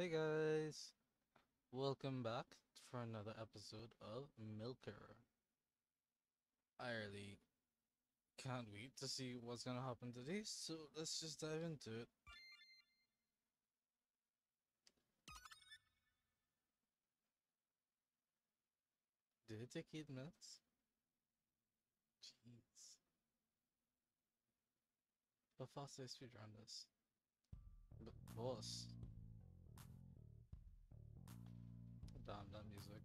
Hey guys, welcome back for another episode of Milker. I really can't wait to see what's gonna happen today, so let's just dive into it. Did it take 8 minutes? Jeez. How fast I speedrun this? But boss. Damn that music.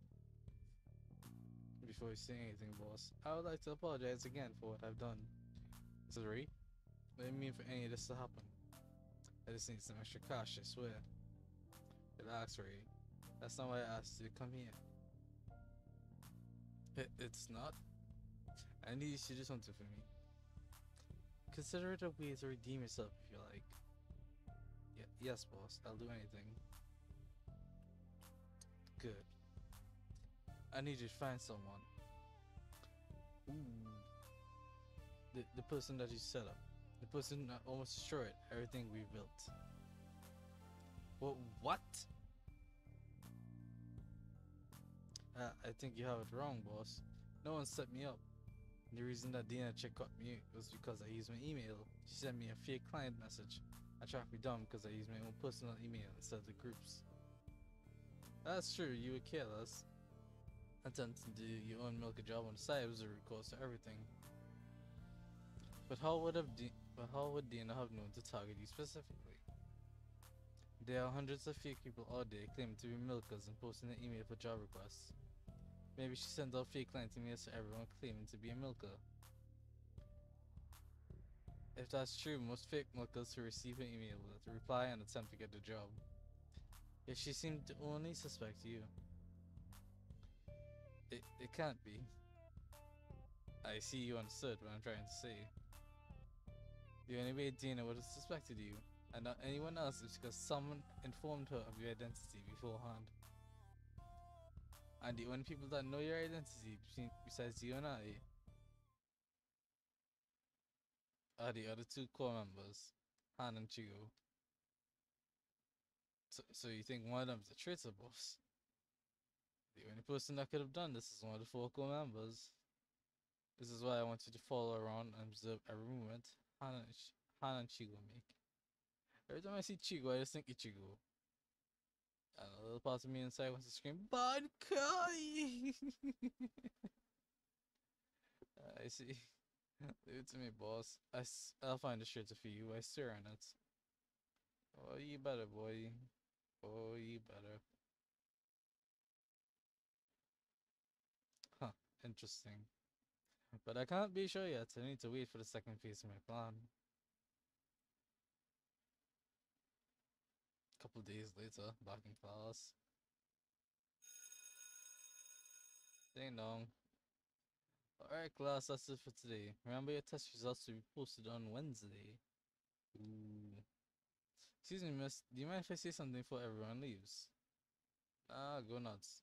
Before you say anything, boss, I would like to apologize again for what I've done. Ray. I didn't mean for any of this to happen. I just need some extra cash, I swear. Relax, Ray. That's not why I asked you to come here. It, it's not. I need you to do something for me. Consider it a way to redeem yourself if you like. Yeah, yes, boss. I'll do anything. Good. I need you to find someone. Ooh. The, the person that you set up. The person that almost destroyed everything we built. What? What? Uh, I think you have it wrong, boss. No one set me up. The reason that Dina check got me was because I used my email. She sent me a fake client message. I tracked me down because I used my own personal email instead of the groups. That's true, you were careless. Attempting to do your own milk job on the side was a cause to everything. But how would have Di- but how would Dina have known to target you specifically? There are hundreds of fake people out there claiming to be milkers and posting an email for job requests. Maybe she sent out fake client emails to everyone claiming to be a milker. If that's true, most fake milkers who receive an email will reply and attempt to get the job. Yet she seemed to only suspect you. It, it can't be. I see you understood what I'm trying to say. The only way Dina would have suspected you, and not anyone else, is because someone informed her of your identity beforehand. And the only people that know your identity besides you and I are the other two core members, Han and Chigo. So, so you think one of them's the traitor, boss? The only person that could have done this is one of the four core members. This is why I want you to follow around and observe every movement Han and, Han and Chigo make. Every time I see Chigo, I just think Ichigo. And a little part of me inside wants to scream, Bankai! Uh, I see. Leave it to me, boss. I s- I'll find a shirt for you. I swear on it. Oh, you better, boy. Oh, you better. Huh, interesting. But I can't be sure yet. I need to wait for the second phase of my plan. A couple days later, back in class. Ding dong. Alright, class, that's it for today. Remember your test results will be posted on Wednesday. Ooh. Excuse me, miss. Do you mind if I say something before everyone leaves? Ah, go nuts.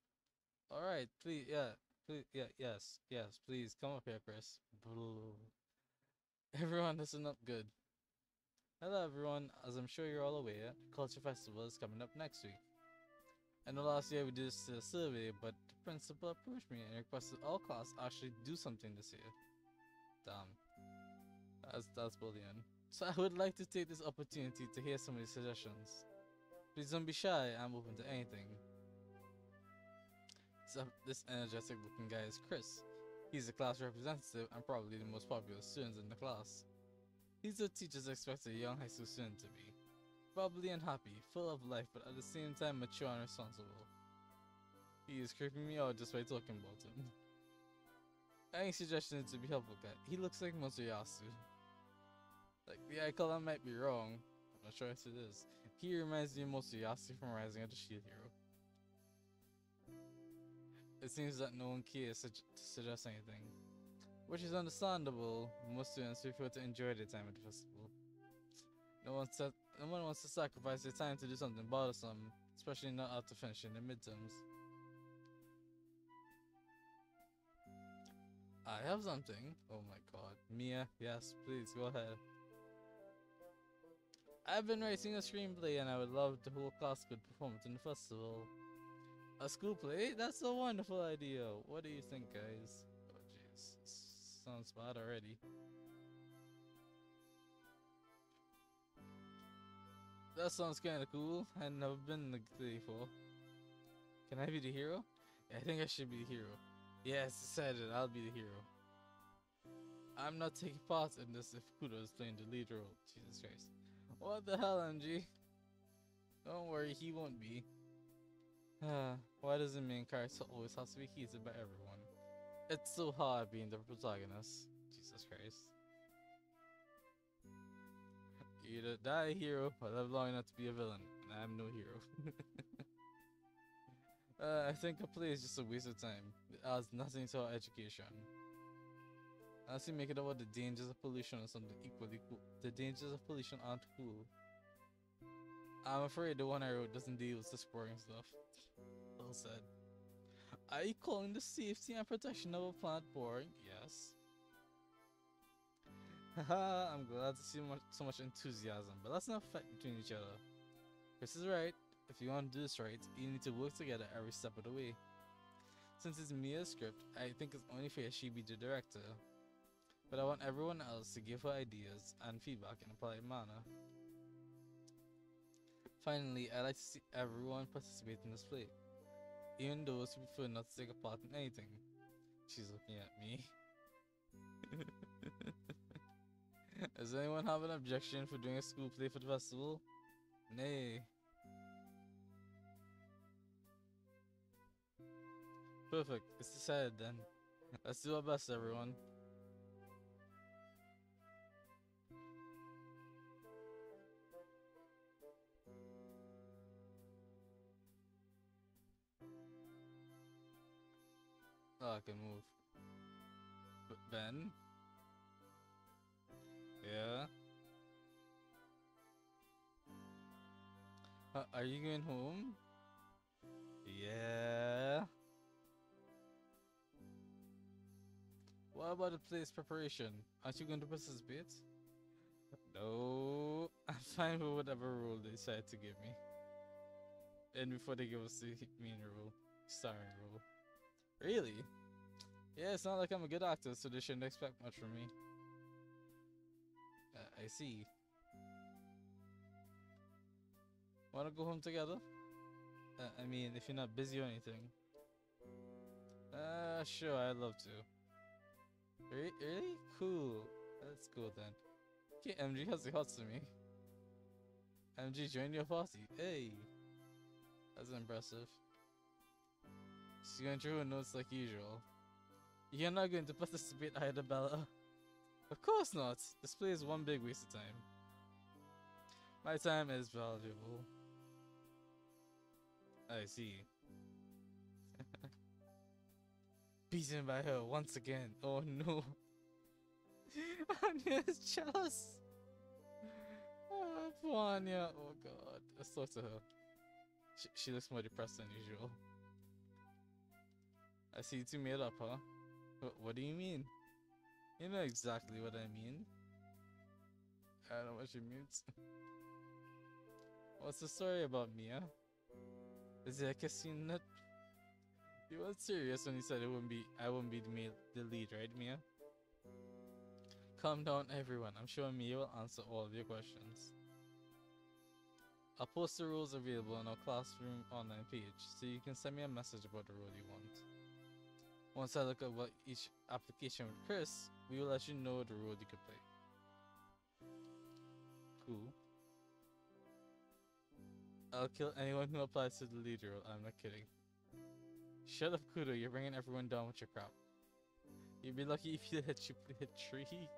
Alright, please, yeah. Please, yeah, yes, yes, please, come up here, Chris. Everyone, listen up good. Hello everyone, as I'm sure you're all aware, Culture Festival is coming up next week. I know last year we did this survey, but the principal approached me and requested all class actually do something this year. Damn. That's, that's brilliant. So I would like to take this opportunity to hear some of your suggestions. Please don't be shy, I'm open to anything. So this energetic looking guy is Chris. He's the class representative and probably the most popular student in the class. He's what teachers expect a young high school student to be. Bubbly and happy, full of life, but at the same time mature and responsible. He is creeping me out just by talking about him. Any suggestions to be helpful, guy? He looks like Motoyasu. Like, the eye color might be wrong. I'm not sure if it is. He reminds me most of Motoyasu from Rising of the Shield Hero. It seems that no one cares to suggest anything. Which is understandable. Most students prefer to enjoy their time at the festival. No one said no one wants to sacrifice their time to do something bothersome, especially not after finishing the midterms. I have something. Oh my god. Mia, yes, please go ahead. I've been writing a screenplay and I would love the whole cast could perform it in the festival. A school play? That's a wonderful idea. What do you think, guys? Oh, jeez. Sounds bad already. That sounds kinda cool. I've never been in the play before. Can I be the hero? Yeah, I think I should be the hero. Yes, decided I'll be the hero. I'm not taking part in this if Kudo is playing the lead role. Jesus Christ. What the hell, MG? Don't worry, he won't be. Why does the main character always have to be hated by everyone? It's so hard being the protagonist. Jesus Christ. You either die a hero or live long enough to be a villain. I'm no hero. uh, I think a play is just a waste of time. It adds nothing to our education. You make it about the dangers of pollution or something equally cool. The dangers of pollution aren't cool. I'm afraid the one I wrote doesn't deal with this boring stuff. Well said. Are you calling the safety and protection of a plant boring? Yes. Haha, I'm glad to see much, so much enthusiasm, but let's not fight between each other. Chris is right. If you want to do this right, you need to work together every step of the way. Since it's Mia's script, I think it's only fair she be the director. But I want everyone else to give her ideas and feedback in a polite manner. Finally, I'd like to see everyone participate in this play, even those who prefer not to take a part in anything. She's looking at me. Does anyone have an objection for doing a school play for the festival? Nay. Perfect, it's decided then. Let's do our best, everyone. Oh, I can move. But Ben? Yeah? Uh, are you going home? Yeah? What about the place preparation? Aren't you going to participate? No, I'm fine with whatever role they decide to give me. And before they give us the main role, starring role. Really? Yeah, it's not like I'm a good actor, so they shouldn't expect much from me. Uh, I see. Wanna go home together? Uh, I mean, if you're not busy or anything. Uh, sure, I'd love to. Really? really? Cool. Let's go then. Okay, MG has the hots to me. MG, join your party. Hey! That's impressive. She's going through her notes like usual. You're not going to participate either, Bella. Of course not. This play is one big waste of time. My time is valuable. I see. Beaten by her once again. Oh no. Anya is jealous. Oh, poor Anya. Oh god. Let's talk to her. She, she looks more depressed than usual. I see you two made up, huh? What, what do you mean? You know exactly what I mean. I don't know what she means. What's the story about Mia? Is it a casino? You were serious when you said it wouldn't be I wouldn't be the, the lead, right, Mia? Calm down, everyone. I'm sure Mia will answer all of your questions. I'll post the rules available on our classroom online page, so you can send me a message about the role you want. Once I look at what each application Chris, we will let you know the role you could play. Cool. I'll kill anyone who applies to the lead role. I'm not kidding. Shut up, Kudo. You're bringing everyone down with your crap. You'd be lucky if you hit you tree.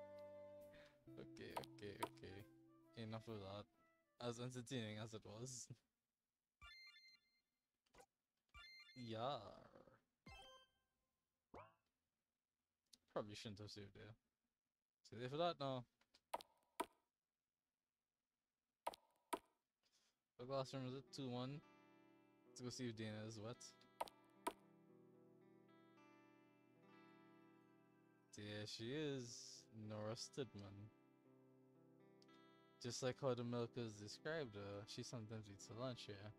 okay, okay, okay. Enough of that. As entertaining as it was. yeah. Probably shouldn't have saved there. So there for that now. The classroom is at 2 1. Let's go see if Dana is wet. There she is, Nora Stidman. Just like how the milkers described her, she sometimes eats her lunch here.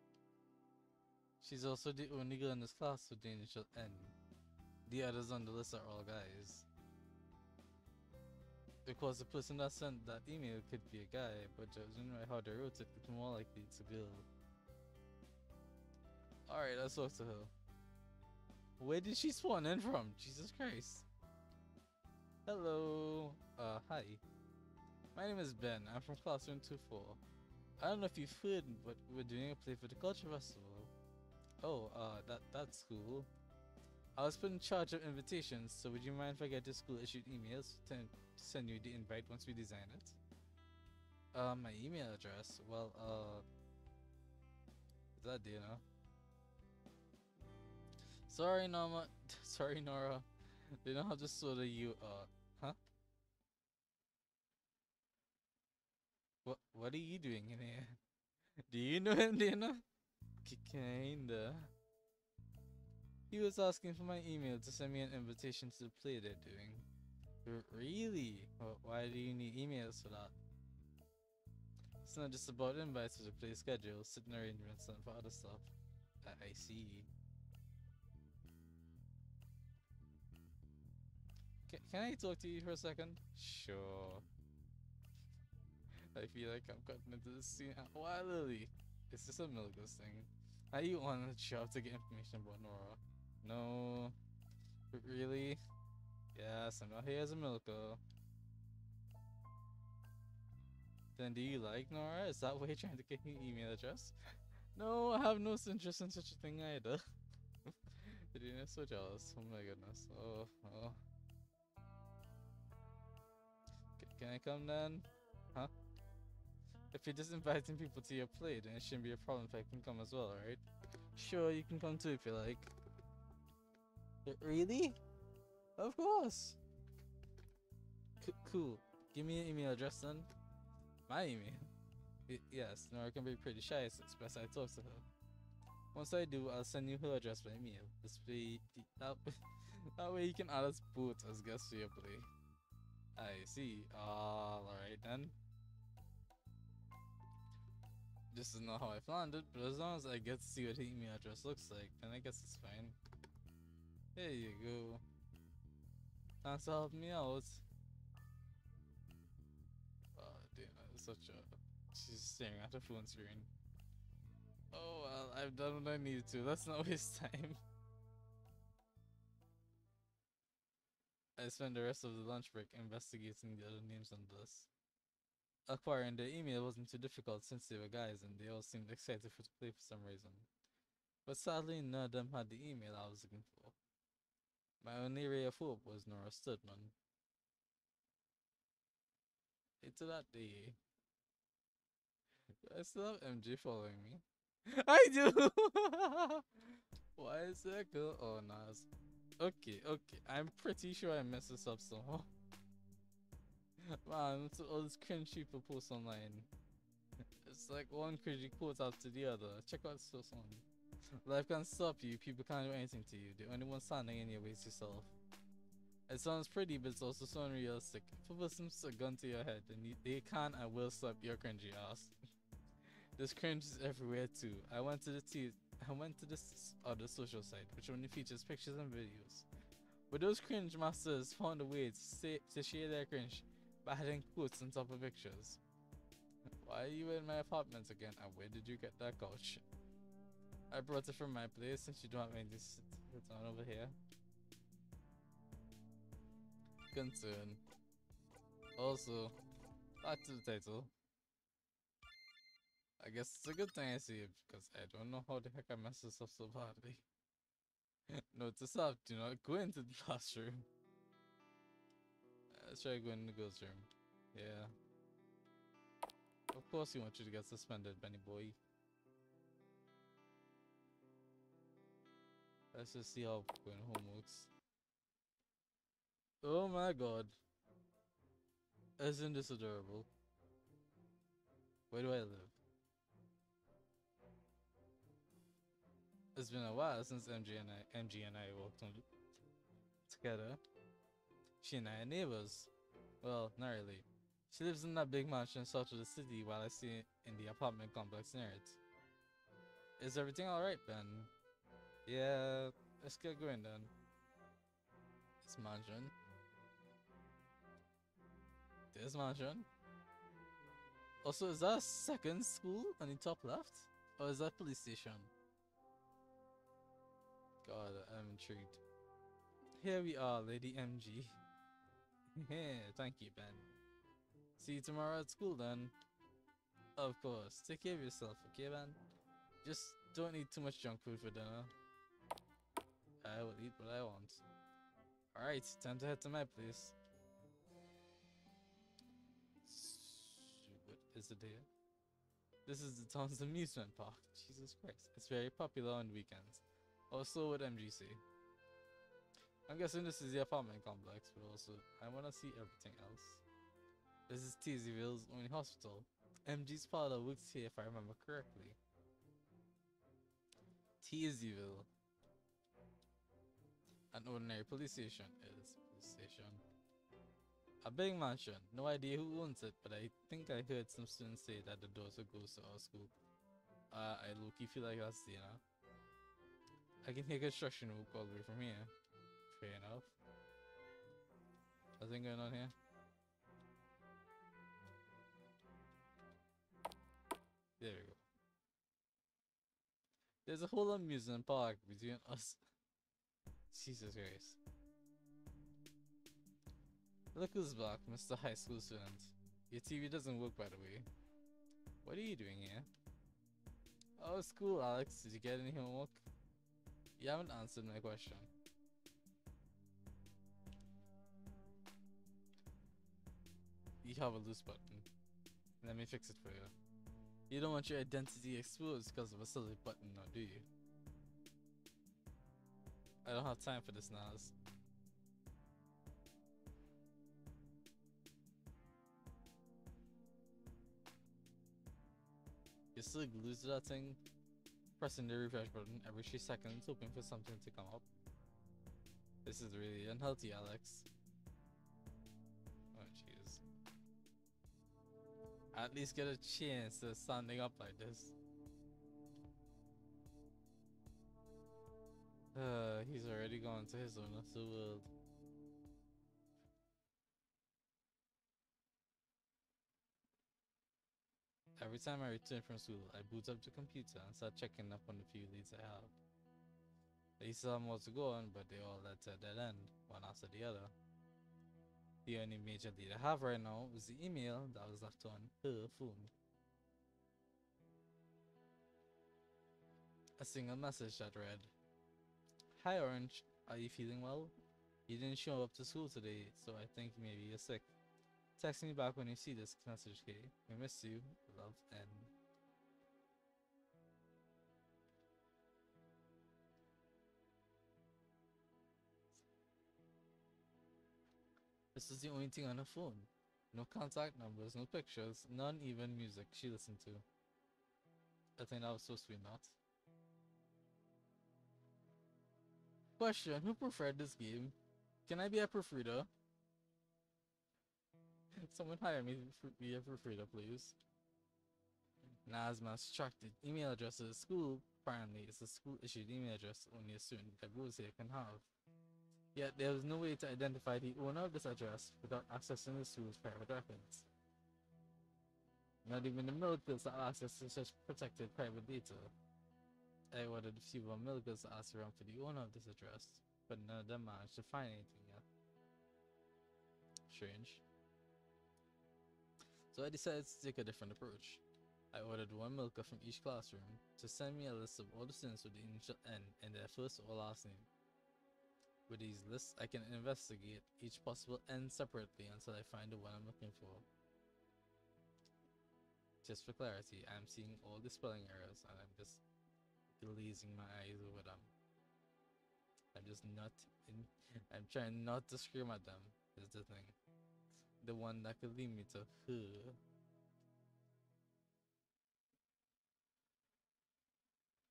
She's also the only girl in this class with the initial N. The others on the list are all guys. Because the person that sent that email could be a guy, but judging by how they wrote it, it's more likely it's a girl. Alright, let's talk to her. Where did she spawn in from? Jesus Christ. Hello. Uh, hi. My name is Ben. I'm from classroom 2-4. I don't know if you've heard, but we're doing a play for the Culture Festival. Oh, uh, that that's cool. I was put in charge of invitations, so would you mind if I get the school issued emails to send you the invite once we design it? Uh, my email address? Well, uh, is that Dana? Sorry, Norma. Sorry, Nora. They don't have the sort of you, uh, huh? What, what are you doing in here? Do you know him, Dana? Kinda. He was asking for my email to send me an invitation to the play they're doing. Really? Wh- why do you need emails for that? It's not just about invites to the play schedule, sitting arrangements, and for other stuff. I, see. Ca can I talk to you for a second? Sure. I feel like I'm cutting into the scene Why, Lily? It's just a Milgos thing. How you want to shop to get information about Nora? No. Really? Yes, I'm not here as a Milko. Then do you like Nora? Is that why you're trying to get your email address? No, I have no interest in such a thing either. You're so jealous. Oh my goodness. Oh, oh. C- can I come then? Huh? If you're just inviting people to your play, then it shouldn't be a problem if I can come as well, right? Sure, you can come too if you like. Really? Of course. C- cool. Give me an email address then. My email. Y- yes, Nora can be pretty shy, best I talk to her. Once I do, I'll send you her address by email. This way, that, that way you can add us both as guests to your play. I see. Alright then. This is not how I planned it, but as long as I get to see what her email address looks like, then I guess it's fine. There you go. For helping me out. Oh, Dana is such a. She's staring at her phone screen. Oh well, I've done what I needed to. Let's not waste time. I spent the rest of the lunch break investigating the other names on the list. Acquiring their email wasn't too difficult since they were guys and they all seemed excited for to play for some reason. But sadly, none of them had the email I was looking for. My only ray of hope was Nora Studman. Into that day. I still have MJ following me? I do! Why is that girl? Oh, Nas. Okay, okay. I'm pretty sure I messed this up somehow. Man, it's all this cringe people post online. It's like one cringy quote after the other. Check out this one. Life can't stop you, people can't do anything to you. The only one standing in your way is yourself. It sounds pretty, but it's also so unrealistic. Person puts a gun to your head, and you, they can and will slap your cringy ass. this cringe is everywhere too. I went to the t- I went to this other oh, social site, which only features pictures and videos. But those cringe masters found a way to say to share their cringe by adding quotes on top of pictures. Why are you in my apartment again? And where did you get that couch? I brought it from my place since you don't have anything to sit sit on over here. Concern. Also, back to the title. I guess it's a good thing I see it because I don't know how the heck I messed this up so badly. To self, do not go into the classroom. Let's try going in the girls' room. Yeah. Of course he wants you to get suspended, Benny boy. Let's just see how going home works. Oh my god. Isn't this adorable? Where do I live? It's been a while since MG and I, MG and I walked on together. She and I are neighbors. Well, not really. She lives in that big mansion south of the city while I stay in the apartment complex near it. Is everything alright, Ben? Yeah, let's get going then. This mansion. This mansion. Also, is that a second school on the top left? Or is that police station? God, I'm intrigued. Here we are, Lady MG. Thank you, Ben. See you tomorrow at school then. Of course. Take care of yourself, okay, Ben? Just don't eat too much junk food for dinner. I will eat what I want. Alright, time to head to my place. What is it here? This is the town's amusement park. Jesus Christ. It's very popular on weekends. Also with MGC. I'm guessing this is the apartment complex, but also I want to see everything else. This is Teasyville's only hospital. MG's father works here if I remember correctly. Teasyville. An ordinary police station is police station. A big mansion. No idea who owns it, but I think I heard some students say that the daughter goes to our school. Uh, I low-key feel like that's you. I can hear construction work all the way from here. Fair enough. Nothing going on here? There we go. There's a whole amusement park between us. Jesus Christ. Look who's back, Mr. High School student. Your TV doesn't work by the way. What are you doing here? Oh, school, Alex. Did you get any homework? You haven't answered my question. You have a loose button. Let me fix it for you. You don't want your identity exposed because of a silly button, now do you? I don't have time for this, Nas. You're still to that thing, pressing the refresh button every 3 seconds, hoping for something to come up. This is really unhealthy, Alex. Oh, jeez. At least get a chance to standing up like this. Uh, he's already gone to his own little world. Every time I return from school, I boot up the computer and start checking up on the few leads I have. Used to have more to go on, but they all led to a dead end, one after the other. The only major lead I have right now is the email that was left on her phone. A single message that read, Hi Orange, are you feeling well? You didn't show up to school today, so I think maybe you're sick. Text me back when you see this message, Kay. We miss you. Love, N. This is the only thing on her phone. No contact numbers, no pictures, none even music she listened to. I think that was so sweet, not? Question, who preferred this game? Can I be a proofreader? Someone hire me to be a proofreader, please. Nazma structured email addresses. School, apparently, it's a school issued email address only a student that goes here can have. Yet there was no way to identify the owner of this address without accessing the school's private records. Not even the milkers have access to such protected private data. I ordered a few more milkers to ask around for the owner of this address, but none of them managed to find anything yet. Strange. So I decided to take a different approach. I ordered one milker from each classroom to send me a list of all the students with the initial N and their first or last name. With these lists, I can investigate each possible N separately until I find the one I'm looking for. Just for clarity, I'm seeing all the spelling errors and I'm just glazing my eyes over them. Um, I'm just not in, I'm trying not to scream at them, is the thing. The one that could lead me to her.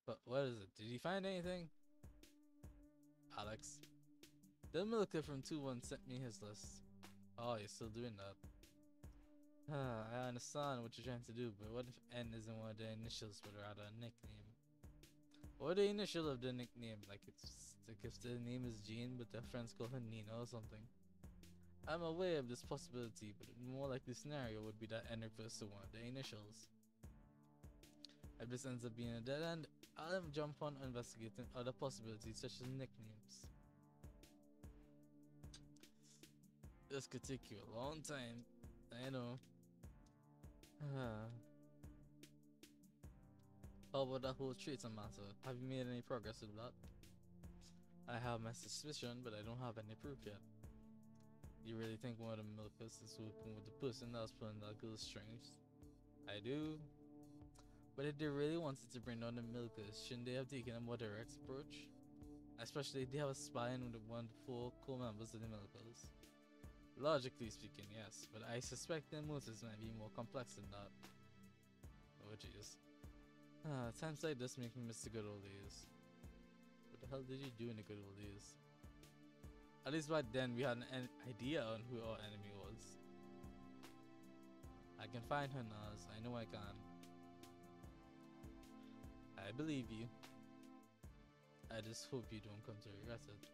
But what is it? Did you find anything? Alex. The milker from 2-1 sent me his list. Oh, you're still doing that. I understand what you're trying to do, but what if N isn't one of the initials, but rather a nickname? Or the initial of the nickname, like it's like if the name is Jean, but their friends call her Nina or something. I'm aware of this possibility, but more likely scenario would be that N refers to one of the initials. If this ends up being a dead end, I'll jump on investigating other possibilities such as nicknames. This could take you a long time. I know. How about that whole traitor matter? Have you made any progress with that? I have my suspicion, but I don't have any proof yet. You really think one of the milkers is working with the person that's pulling that girl's strings? I do. But if they really wanted to bring down the milkers, shouldn't they have taken a more direct approach? Especially if they have a spy in with one of the four core members of the milkers. Logically speaking, yes, but I suspect their motives might be more complex than that. Oh jeez. Ah, times like this make me miss the good old days. What the hell did you do in the good old days? At least back then we had an idea on who our enemy was. I can find her, Nas. I know I can. I believe you. I just hope you don't come to regret it.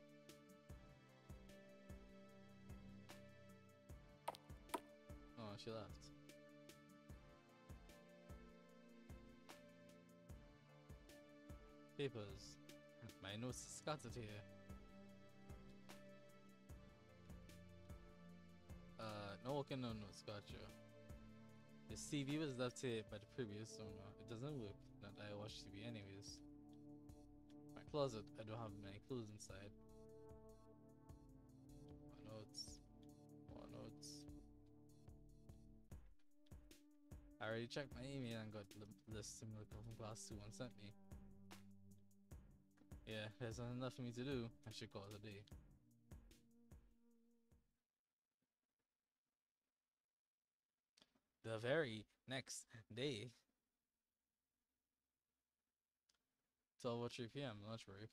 Oh, she left. Papers. My notes are scattered here. Uh, no working on notes, gotcha. The CV was left here by the previous owner. It doesn't work. Not that I watch TV anyways. My closet, I don't have many clothes inside. More notes. More notes. I already checked my email and got the list similar from class 2 one sent me. Yeah, there's left for me to do. I should call it a day. The very next day. 12 or 3 p.m. lunch break.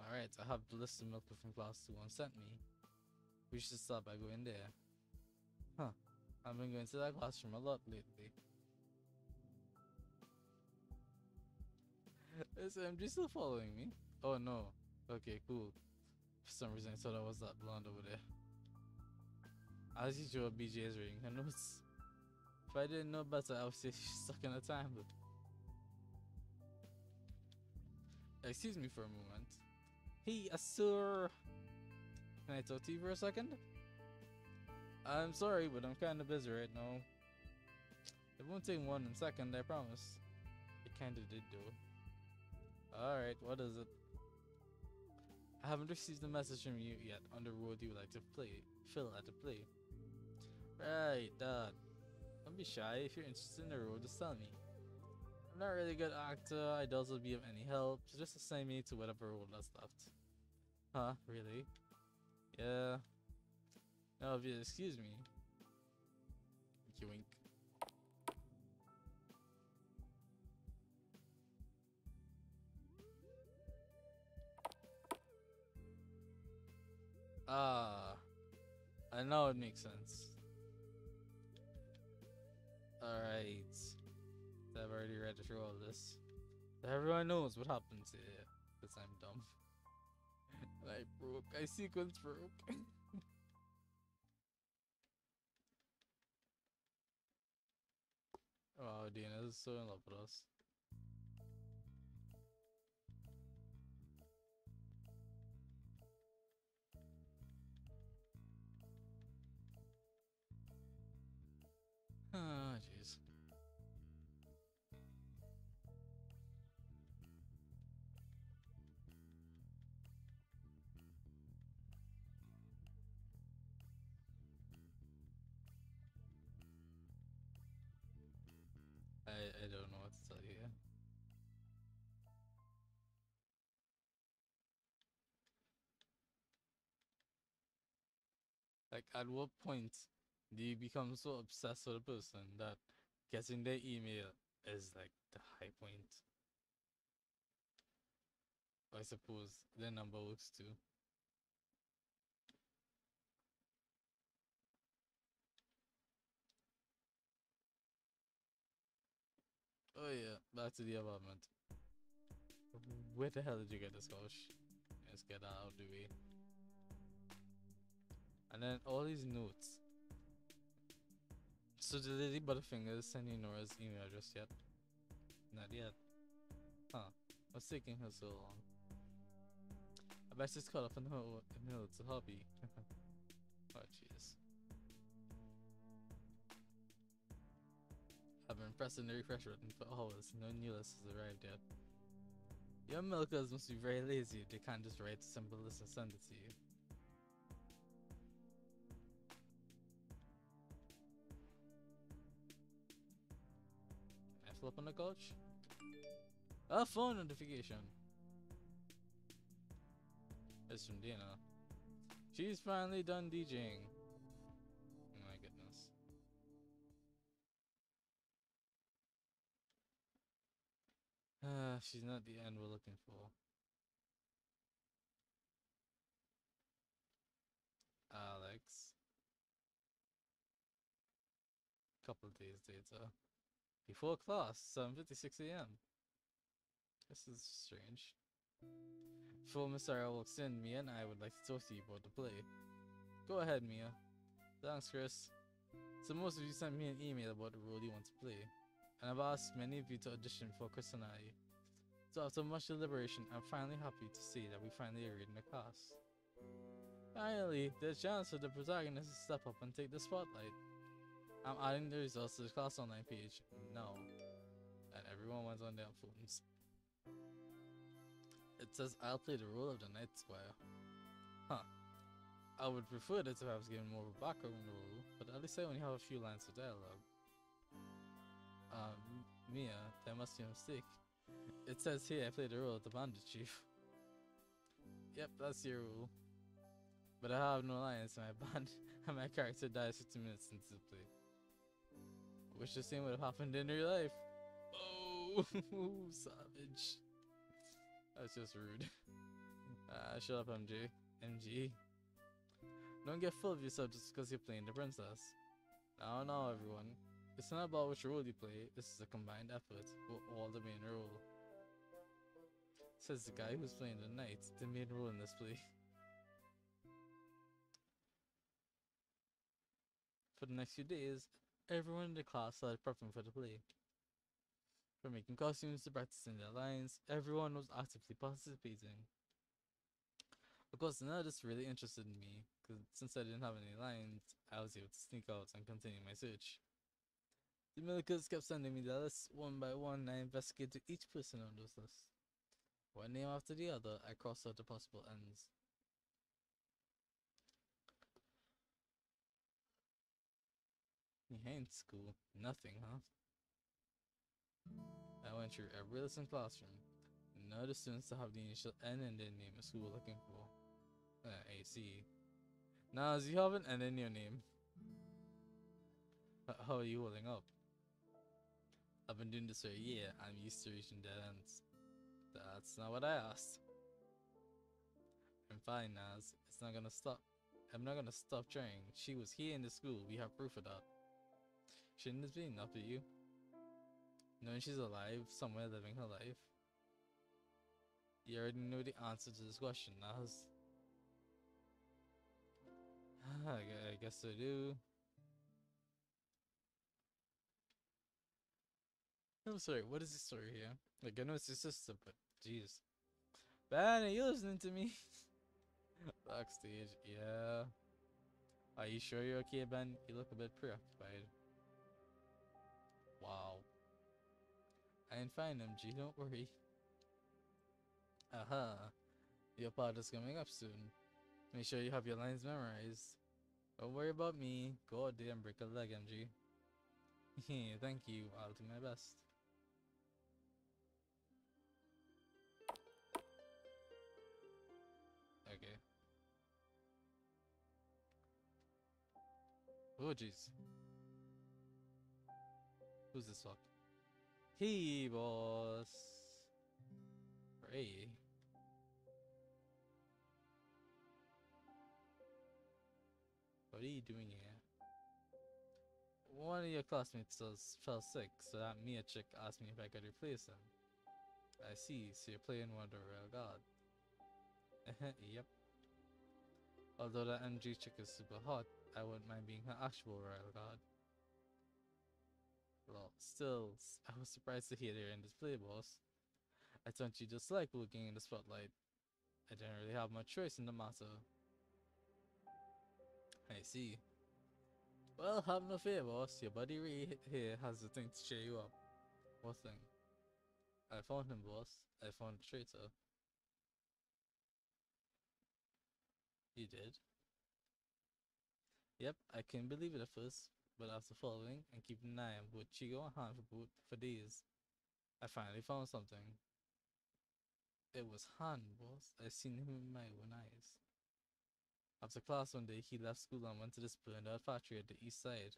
Alright, I have the list of milk from class 2 one sent me. We should start by going there. I've been going to that classroom a lot lately. Is MG still following me? Oh no. Okay, cool. For some reason I thought I was that blonde over there. I As usual, BJ is reading her notes. If I didn't know better, I would say she's stuck in a time loop. Excuse me for a moment. Hey, sir. Can I talk to you for a second? I'm sorry, but I'm kind of busy right now. It won't take one second, I promise. It kinda did though. Alright, what is it? I haven't received a message from you yet on the road you would like to play. Phil at the play. Right, that. Don't be shy. If you're interested in the role, just tell me. I'm not really a good actor. I doubt it'll be of any help. So just assign me to whatever role that's left. Huh? Really? Yeah. You excuse me. Wink. Ah, I know it makes sense. Alright. I've already read through all this. Everyone knows what happens here. Because I'm dumb. I broke. I sequence broke. wow, Dina is so in love with us. Ah, jeez. Like, at what point do you become so obsessed with a person that getting their email is like the high point? I suppose their number works too. Oh yeah, back to the apartment. Where the hell did you get this couch? Let's get that out of the way. And then all these notes. So the lady Butterfinger send you Nora's email address yet? Not yet. Huh. What's taking her so long? I bet she's caught up in her in her a hobby. oh jeez. I've been pressing the refresh button for hours. No new list has arrived yet. Your milkers must be very lazy. They can't just write a simple list and send it to you. I flip on the couch. A phone notification. It's from Dina. She's finally done DJing. Oh my goodness. Ah, she's not the end we're looking for. Alex. Couple days later. Before class, 7.56 a.m. This is strange. Before Miss Sarah walks in, Mia and I would like to talk to you about the play. Go ahead, Mia. Thanks, Chris. So most of you sent me an email about the role you want to play, and I've asked many of you to audition for Chris and I. So after much deliberation, I'm finally happy to see that we finally agreed in the cast. Finally, there's a chance for the protagonist to step up and take the spotlight. I'm adding the results to the class online page now. And everyone went on their phones. It says I'll play the role of the Night Squire. Huh. I would prefer that if I was given more of a background role, but at least I only have a few lines of dialogue. Um, Mia, there must be a mistake. It says here I play the role of the bandit chief. Yep, that's your rule. But I have no lines my band, and my character dies 15 minutes into the play. Wish the same would have happened in real life. Oh, savage. That's just rude. Uh, shut up, MJ. MG. Don't get full of yourself just because you're playing the princess. Now, now, everyone. It's not about which role you play. This is a combined effort for all the main role. Says the guy who's playing the knight, the main role in this play. For the next few days, everyone in the class started prepping for the play. From making costumes to practicing their lines, everyone was actively participating. Of course, none of this really interested me, because since I didn't have any lines, I was able to sneak out and continue my search. The milkers kept sending me the lists one by one, and I investigated each person on those lists. One name after the other, I crossed out the possible ends. Ain't school. Nothing, huh? I went through every lesson classroom. None of the students have the initial N in their name who we're looking for. Uh, AC. Nas, you have an N in your name. How are you holding up? I've been doing this for a year. I'm used to reaching dead ends. That's not what I asked. I'm fine, Nas. It's not gonna stop. I'm not gonna stop trying. She was here in the school. We have proof of that. Shouldn't this be enough for you? Knowing she's alive, somewhere living her life. You already know the answer to this question, Nas. I I guess I do. I'm sorry, what is the story here? Like, I know it's your sister, but jeez. Ben, are you listening to me? Backstage, yeah. Are you sure you're okay, Ben? You look a bit preoccupied. Wow. I'm fine, G, don't worry. Aha. Your part is coming up soon. Make sure you have your lines memorized. Don't worry about me. Go out there and break a leg, MG. Thank you. I'll do my best. Okay. Oh jeez. Who's this fuck? Hey, boss. Hey. What are you doing here? One of your classmates fell sick, so that Mia chick asked me if I could replace him. I see, so you're playing Wonder Rail God. yep. Although that MG chick is super hot, I wouldn't mind being her actual Royal Guard. Well, still, I was surprised to hear they're in this play, boss. I thought you just like looking in the spotlight. I didn't really have much choice in the matter. I see. Well, have no fear, boss. Your buddy h- here has a thing to cheer you up. What thing? I found him, boss. I found the traitor. You did? Yep, I couldn't believe it at first, but after following and keeping an eye on both Chigo and Han for, days, I finally found something. It was Han, boss. I seen him with my own eyes. After class one day, he left school and went to this burned out factory at the east side.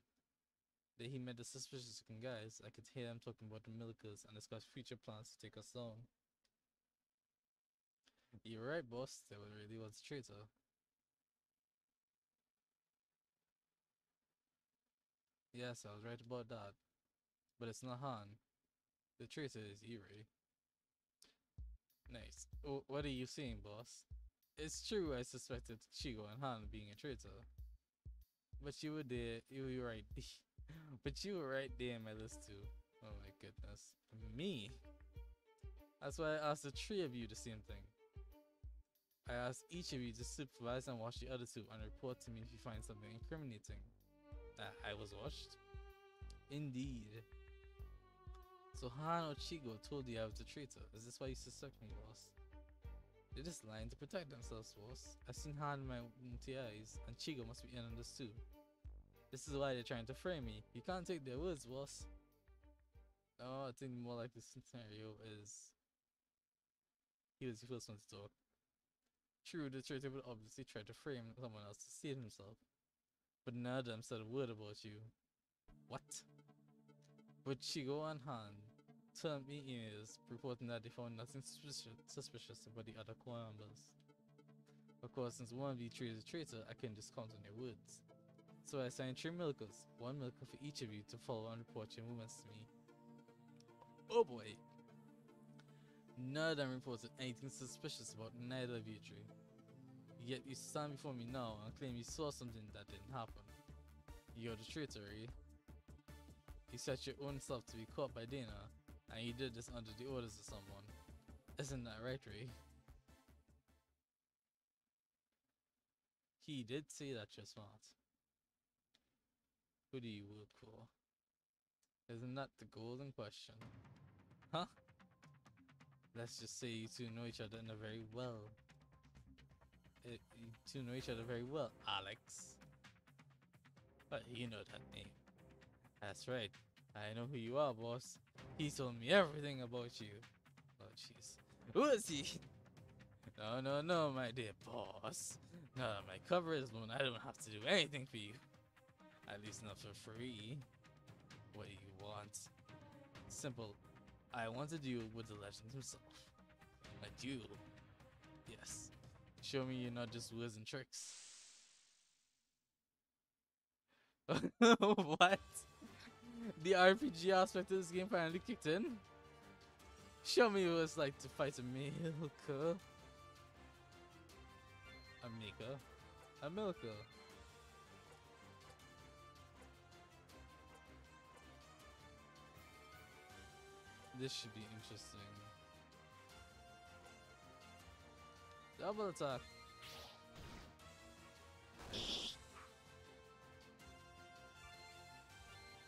There he met the suspicious looking guys. I could hear them talking about the milkers and discuss future plans to take us down. You're right, boss. There really was a traitor. Yes, I was right about that. But it's not Han. The traitor is Yuri. Nice. What are you saying, boss? It's true I suspected Chigo and Han being a traitor. But you were there, you were right. but you were right there in my list too. Oh my goodness. Me? That's why I asked the three of you the same thing. I asked each of you to supervise and watch the other two and report to me if you find something incriminating. That I was watched? Indeed. So Han Chigo told you I was a traitor. Is this why you suspect me, boss? They're just lying to protect themselves, boss. I've seen Han in my own eyes, and Chigo must be in on this too. This is why they're trying to frame me. You can't take their words, boss. Oh, I think more like this scenario is he was the first one to talk. True, the traitor would obviously try to frame someone else to save himself, but none of them said a word about you. What? But Chigo and Han turned me ears, reporting that they found nothing suspicious, suspicious about the other core members. Of course, since one of you three is a traitor, I couldn't just count on your words. So I assigned three milkers, one milker for each of you to follow and report your movements to me. Oh boy! None of them reported anything suspicious about neither of you three. Yet you stand before me now and claim you saw something that didn't happen. You're the traitor, eh? You set your own self to be caught by Dana, and you did this under the orders of someone. Isn't that right, Ray? He did say that you're smart. Who do you work for? Isn't that the golden question? Huh? Let's just say you two know each other in a very well. You two know each other very well, Alex. But you know that name. That's right. I know who you are, boss. He told me everything about you. Oh, jeez. Who is he? No, no, no, my dear boss. Now that my cover is blown, I don't have to do anything for you. At least not for free. What do you want? Simple. I want to deal with the legend himself. A duel. Show me you're not just words and tricks. what? The RPG aspect of this game finally kicked in? Show me what it's like to fight a milker. A maker. A milker. This should be interesting. Double attack.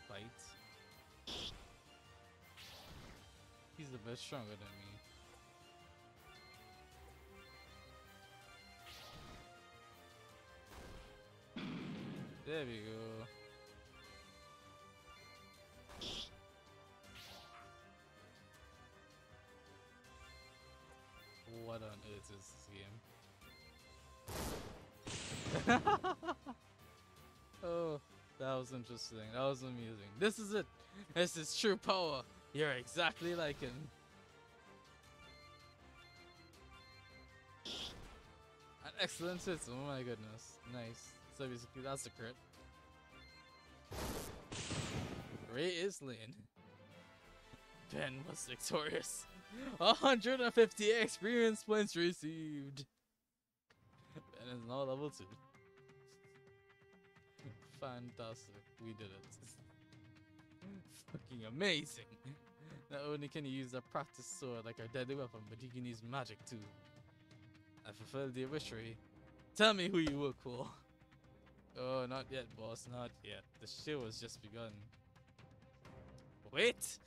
Fight. He's a bit stronger than me. There we go. oh, that was interesting. That was amusing. This is it. This is true power. You're exactly like him. An excellent hit. Oh my goodness. Nice. So basically, that's the crit. Ray is lean. Ben was victorious. 150 experience points received. Ben is now level 2. Fantastic. We did it. Fucking amazing. Not only can you use a practice sword like our deadly weapon, but you can use magic too. I fulfilled the wish Ray. Tell me who you work for. Oh, not yet, boss. Not yet. The show has just begun. Wait!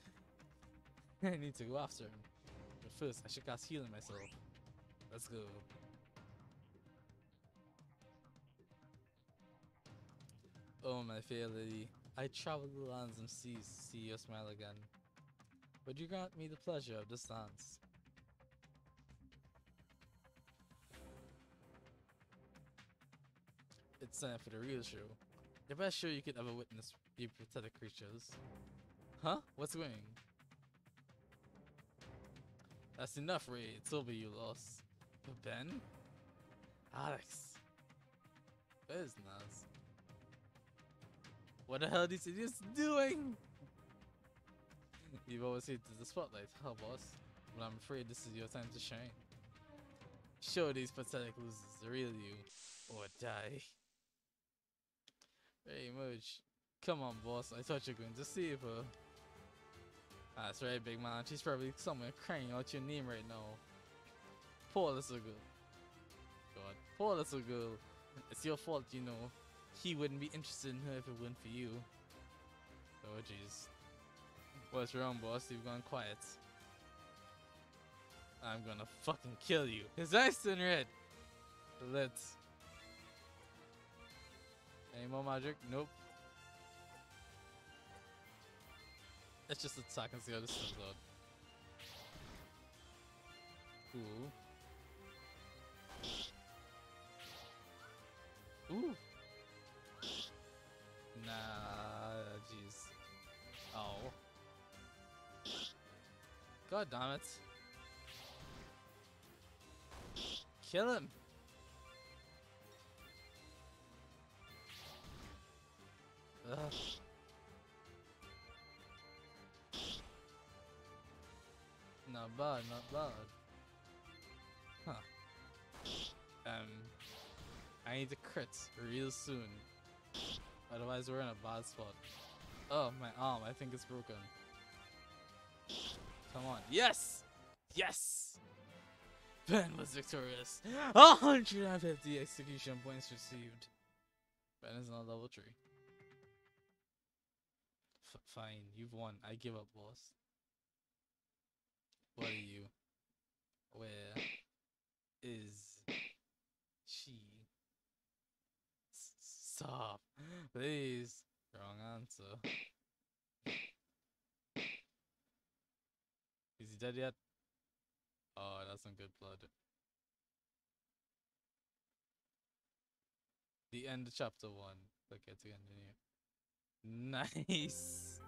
I need to go after him. But first, I should cast healing myself. Let's go. Oh, my fair lady. I travel the lands and seas to see your smile again. Would you grant me the pleasure of this dance? It's time for the real show. The best show you could ever witness, you pathetic creatures. Huh? What's going? That's enough, Ray. It's over, you lost. But Ben? Alex. Where's Naz? What the hell are these idiots doing? You've always hated the spotlight, huh, boss? But I'm afraid this is your time to shine. Show these pathetic losers the real you, or die. Hey, Moj. Come on, boss. I thought you were going to save her. Ah, that's right, big man. She's probably somewhere crying out your name right now. Poor little girl. God, poor little girl. It's your fault, you know. He wouldn't be interested in her if it weren't for you. Oh, jeez. What's wrong, boss? You've gone quiet. I'm gonna fucking kill you. His eyes turn red. Let's. Any more magic? Nope. Let's just attack and see how this. Cool. Ooh. Nah, jeez. Oh. God damn it. Kill him. Ugh. Not bad, not bad. Huh. Um, I need to crit real soon. Otherwise, we're in a bad spot. Oh, my arm. I think it's broken. Come on. Yes! Yes! Ben was victorious. 150 execution points received. Ben is not level 3. F fine, you've won. I give up, boss. What are you? Where is she? S stop, please. Wrong answer. Is he dead yet? Oh, that's some good blood. The end of chapter one. Okay, to continue. Nice.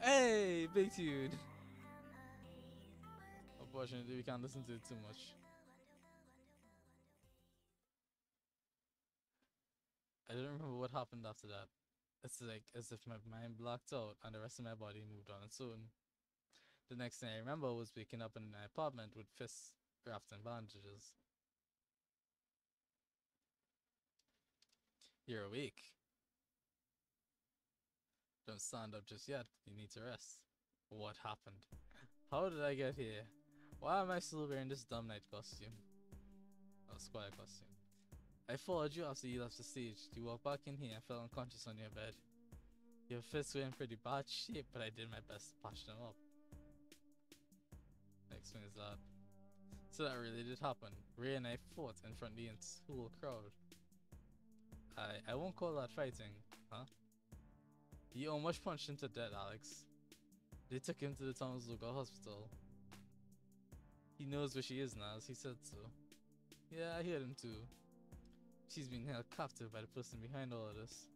Hey, big dude. Unfortunately, we can't listen to it too much. I don't remember what happened after that. It's like as if my mind blocked out and the rest of my body moved on its own. The next thing I remember was waking up in my apartment with fists wrapped in bandages. You're awake. Don't stand up just yet. You need to rest. What happened? How did I get here? Why am I still wearing this dumb knight costume? Oh, squire costume. I followed you after you left the stage. You walked back in here and fell unconscious on your bed. Your fists were in pretty bad shape, but I did my best to patch them up. Next one is that. So that really did happen. Ray and I fought in front of the whole crowd. I I won't call that fighting, huh? You almost punched him to death, Alex. They took him to the town's local hospital. He knows where she is now, as he said so. Yeah, I heard him too. She's been held captive by the person behind all of this.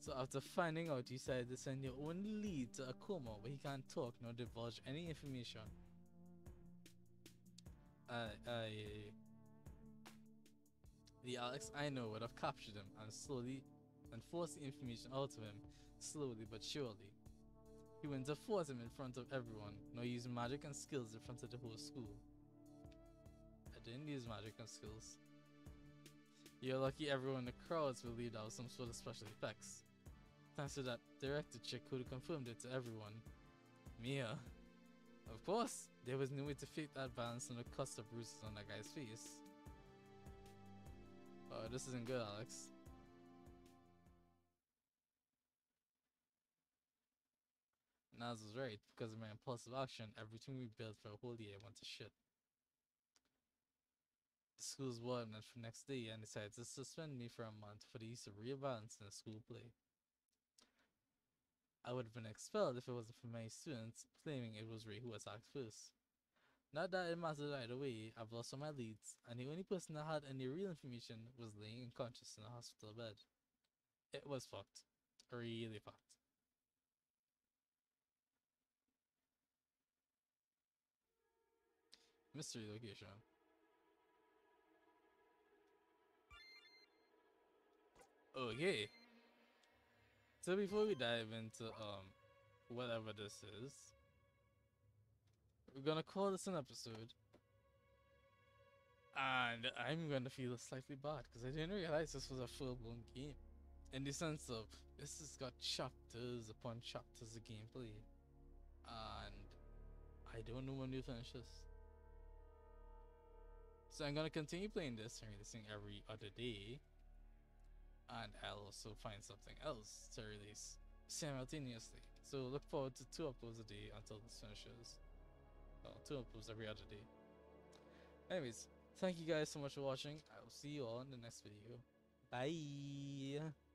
So after finding out, you decided to send your own lead to a coma where he can't talk nor divulge any information. I, I, The Alex I know would have captured him and slowly and forced the information out of him, slowly but surely. He went to force him in front of everyone, now using magic and skills in front of the whole school. I didn't use magic and skills. You're lucky everyone in the crowds believed I was some sort of special effects. Thanks to that director chick who confirmed it to everyone. Mia. Of course, there was no way to fake that violence and the cost of bruises on that guy's face. Oh, this isn't good, Alex. Naz was right, because of my impulsive action, everything we built for a whole year went to shit. School's warden and for next day and decided to suspend me for a month for the use of real violence in a school play. I would have been expelled if it wasn't for my students claiming it was Ray who attacked first. Not that it mattered either way, I've lost all my leads, and the only person that had any real information was laying unconscious in a hospital bed. It was fucked. Really fucked. Mystery location. Okay. So before we dive into um whatever this is, we're gonna call this an episode. And I'm gonna feel slightly bad because I didn't realize this was a full blown game. In the sense of this has got chapters upon chapters of gameplay. And I don't know when we finish this. So I'm gonna continue playing this and releasing every other day. And I'll also find something else to release simultaneously. So look forward to two uploads a day until this finishes. Well, two uploads every other day. Anyways, thank you guys so much for watching. I will see you all in the next video. Bye.